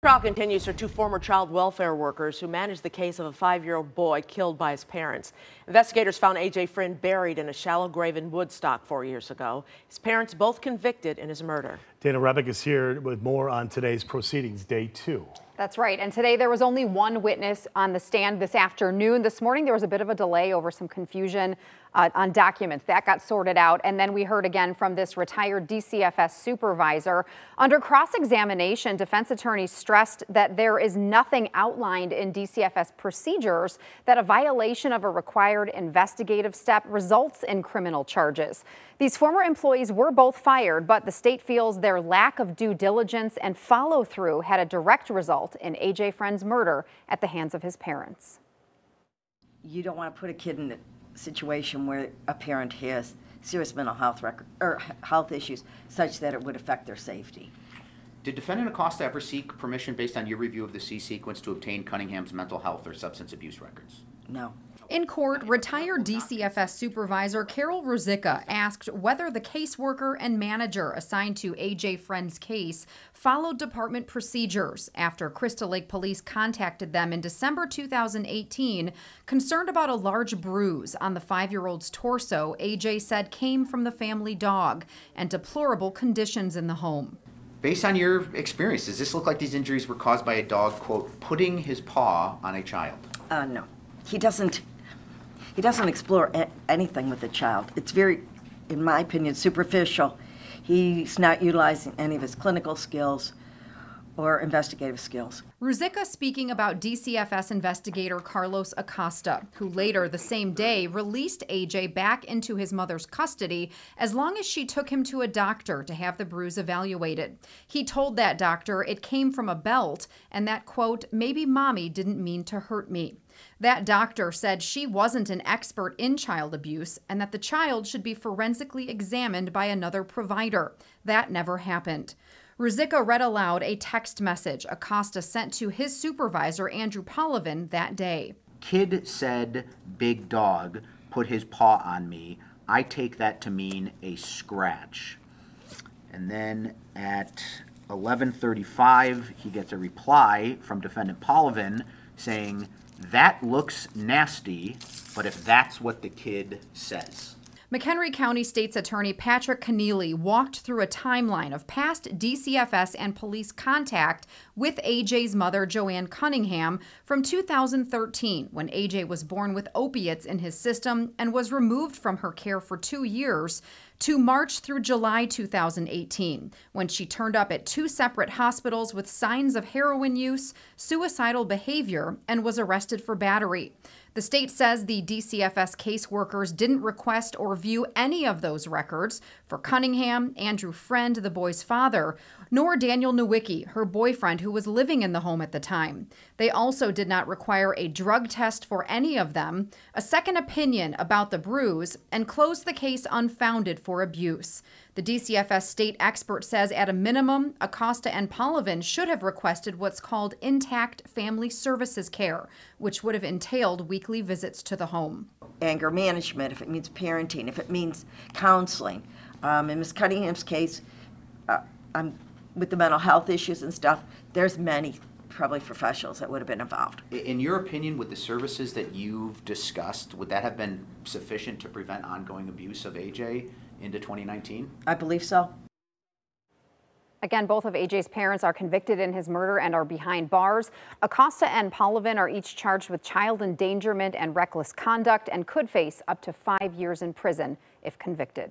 Trial continues for two former child welfare workers who managed the case of a five-year-old boy killed by his parents. Investigators found A.J. Freund buried in a shallow grave in Woodstock four years ago. His parents both convicted in his murder. Dana Rebik is here with more on today's proceedings, day two. That's right. And today there was only one witness on the stand this afternoon. This morning there was a bit of a delay over some confusion uh, on documents. That got sorted out. And then we heard again from this retired DCFS supervisor. Under cross-examination, defense attorneys stressed that there is nothing outlined in DCFS procedures that a violation of a required investigative step results in criminal charges. These former employees were both fired, but the state feels their lack of due diligence and follow through had a direct result in AJ Freund's murder at the hands of his parents. You don't want to put a kid in a situation where a parent has serious mental health record or health issues such that it would affect their safety. Did defendant Acosta ever seek permission based on your review of the C sequence to obtain Cunningham's mental health or substance abuse records? No. In court, retired DCFS supervisor Carol Ruzicka asked whether the caseworker and manager assigned to AJ Freund's case followed department procedures after Crystal Lake Police contacted them in December 2018 concerned about a large bruise on the five year old's torso AJ said came from the family dog and deplorable conditions in the home. Based on your experience, does this look like these injuries were caused by a dog, quote, putting his paw on a child? Uh, no. He doesn't he doesn't explore anything with the child. It's very, in my opinion, superficial. He's not utilizing any of his clinical skills or investigative skills. Ruzicka speaking about DCFS investigator Carlos Acosta, who later the same day released AJ back into his mother's custody as long as she took him to a doctor to have the bruise evaluated. He told that doctor it came from a belt and that, quote, maybe mommy didn't mean to hurt me. That doctor said she wasn't an expert in child abuse and that the child should be forensically examined by another provider. That never happened. Ruzicka read aloud a text message Acosta sent to his supervisor, Andrew Polovin, that day. Kid said, big dog, put his paw on me. I take that to mean a scratch. And then at 11:35, he gets a reply from defendant Polovin saying, that looks nasty, but if that's what the kid says. McHenry County State's Attorney Patrick Kenneally walked through a timeline of past DCFS and police contact with AJ's mother, JoAnn Cunningham, from 2013 when AJ was born with opiates in his system and was removed from her care for two years to March through July 2018, when she turned up at two separate hospitals with signs of heroin use, suicidal behavior, and was arrested for battery. The state says the DCFS caseworkers didn't request or view any of those records for Cunningham, Andrew Freund, the boy's father, nor Daniel Nowicki, her boyfriend who was living in the home at the time. They also did not require a drug test for any of them, a second opinion about the bruise, and closed the case unfounded for abuse. The DCFS state expert says at a minimum, Acosta and Polovin should have requested what's called intact family services care, which would have entailed weekly visits to the home. Anger management, if it means parenting, if it means counseling. Um, in Ms. Cunningham's case, uh, I'm, with the mental health issues and stuff, there's many probably professionals that would have been involved. In your opinion, with the services that you've discussed, would that have been sufficient to prevent ongoing abuse of AJ into 2019? I believe so. Again, both of AJ's parents are convicted in his murder and are behind bars. Acosta and Polovin are each charged with child endangerment and reckless conduct and could face up to five years in prison if convicted.